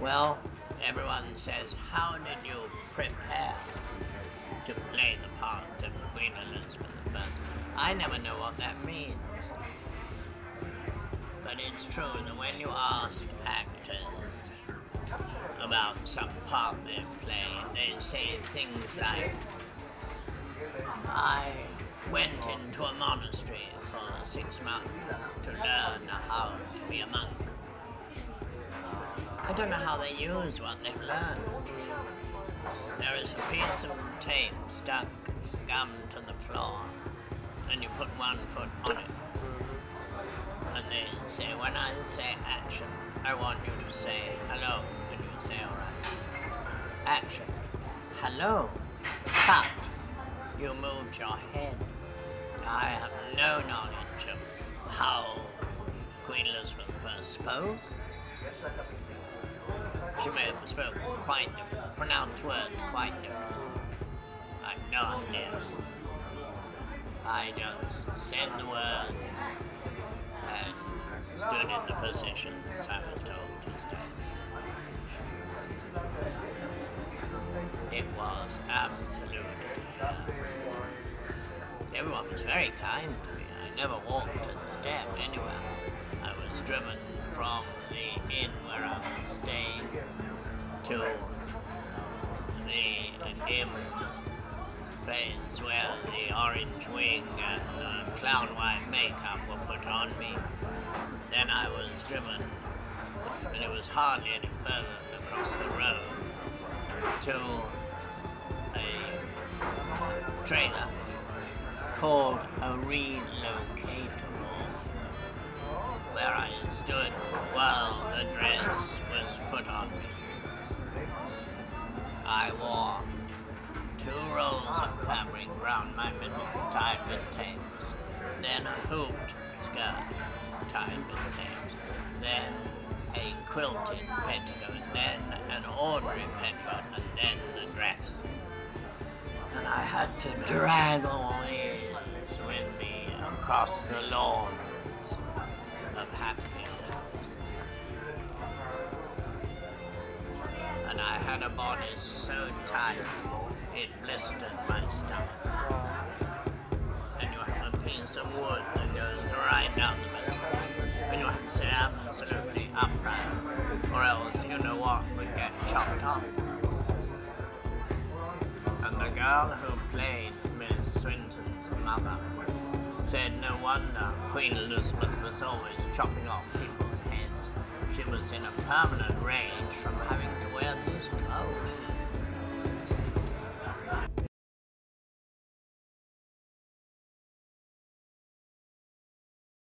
Well, everyone says, how did you prepare to play the part of Queen Elizabeth I? I never know what that means. But it's true that when you ask actors about some part they've played, they say things like, I went into a monastery for six months to learn how to be a monk. I don't know how they use what they've learned. There is a piece of tape stuck gummed to the floor, and you put one foot on it. And they say, when I say action, I want you to say hello. And you say, alright. Action. Hello. Cut. You moved your head. I have no knowledge of how Queen Elizabeth first spoke. She may have spoken quite different, pronounced words quite different. I have no idea. I just said the words and stood in the positions I was told to stay. It was absolutely. Uh, everyone was very kind to me. I never walked a step anywhere. I was driven from the inn place where the orange wing and the clown white makeup were put on me. Then I was driven, and it was hardly any further across the road, to a trailer called a relocator where I stood while the dress was put on me. I wore fabric round my middle tied with tapes, then a hooped skirt tied with tapes, then a quilted petticoat, then an ordinary petticoat, and then the dress. And I had to drag all these with me across the lawns of Hatfield. And I had a bodice so tight it blistered my stomach. And you have a piece of wood that goes right down the middle. And you have to sit absolutely upright, or else you know what would get chopped off. And the girl who played Miss Swinton's mother said no wonder Queen Elizabeth was always chopping off people's heads. She was in a permanent rage from having to